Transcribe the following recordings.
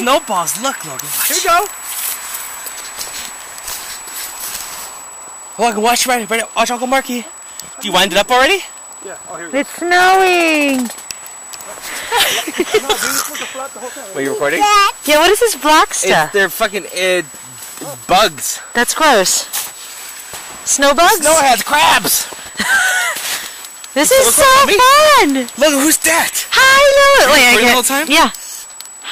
snowballs. Look, Logan. Watch. Here we go. Logan, watch right, right. Watch Uncle Marky. Do you wind it up already? Yeah. Oh, here we go. It's snowing. No, dude, it's supposed to flat the whole time. Are you recording? Yeah, what is this black It's, they're fucking uh, bugs. That's gross. Snow bugs? No, it has crabs. This is so fun. Look, who's that? Hi, Logan. Wait, I recording the get- whole time? Yeah.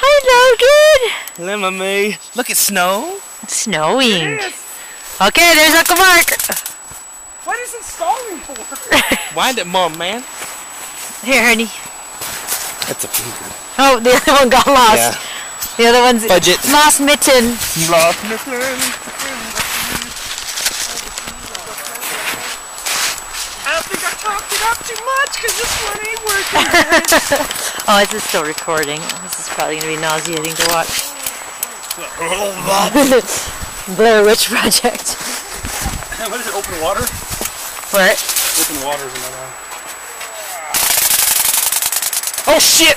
Hi, Logan. Lemma me. Look, it's snow. It's snowing. It is. Okay, there's Uncle Mark. What is it stalling for? Wind it, mom, man. Here, honey. That's a finger. Oh, the other one got lost. Yeah. The other one's Budget. lost mitten. Lost I don't think I talked it too much because this one ain't working. Oh, it's still recording. This is probably going to be nauseating to watch. Blair Witch Project. what is it? Open water? What? Open water is another one. Oh shit!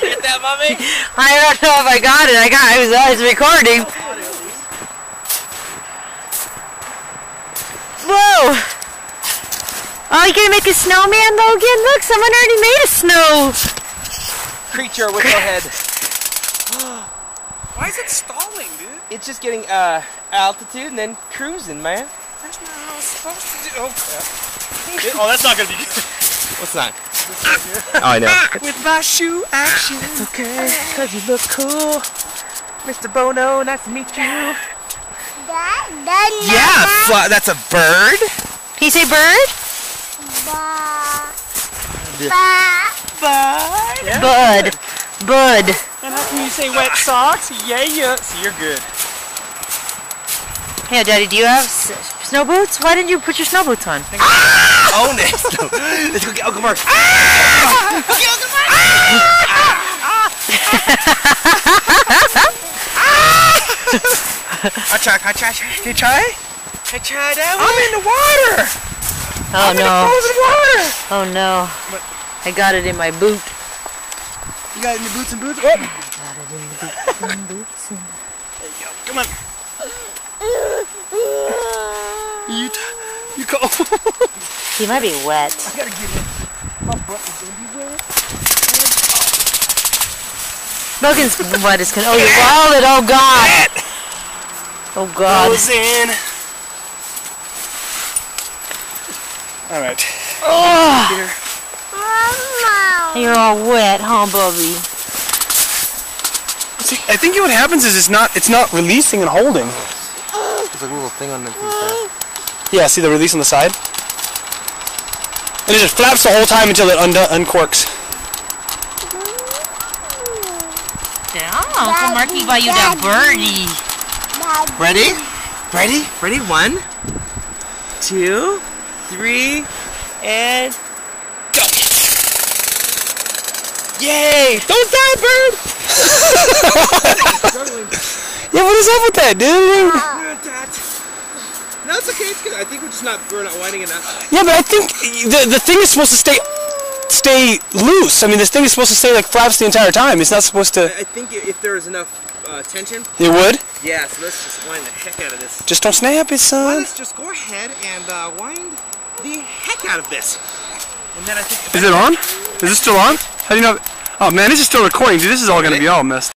you Get that, mommy? I don't know if I got it. I got. I was, uh, I was recording. Oh, you gonna make a snowman, Logan? Look, someone already made a snow. Creature with no head. Why is it stalling, dude? It's just getting uh altitude and then cruising, man. That's not how it's supposed to do. Oh, crap. oh that's not gonna be. What's that? oh, I know. With my shoe action. Okay, cause you look cool. Mr. Bono, nice to meet you. Yeah, fly, that's a bird. Can you say bird? Bud. Bud. And how can you say wet socks? Yeah, yeah. So you're good. Hey, Daddy, do you have s- snow boots? Why didn't you put your snow boots on? Own it. Let's go get Uncle Mark. I try, I try, Can you try? I try that I'm in the water. Oh no. Frozen water. Oh no. I got it in my boot. You got it in your boots and boots. Oh, Got it in the boots and boots and... come on. You, t- you go. He might be wet. I gotta get in. My butt is gonna be wet. Logan's butt is gonna... Oh, you wallet! Oh God! Oh God! Goes in. All right. Oh! You're all wet, huh, Bubby? See, I think what happens is it's not it's not releasing and holding. There's a little thing on the inside. Yeah, see the release on the side? And it just flaps the whole time until it un- uncorks. Yeah, Uncle Marky bought you that birdie. Ready? Ready? Ready? One, two, three, and go. Yay! Don't die, bird! Yeah, what is up with that, dude? No, it's okay. It's good. I think we're just not we're not whining enough. Yeah, but I think the the thing is supposed to stay stay loose. I mean, this thing is supposed to stay like flaps the entire time. It's not supposed to. I think if there is enough uh, tension, It would. yeah. So let's just wind the heck out of this. Just don't snap it, Well, son. let's just go ahead and uh, wind the heck out of this. And then I think Is it on? Is it still on? How do you know? Oh man, this is still recording, dude. This is all gonna be all messed.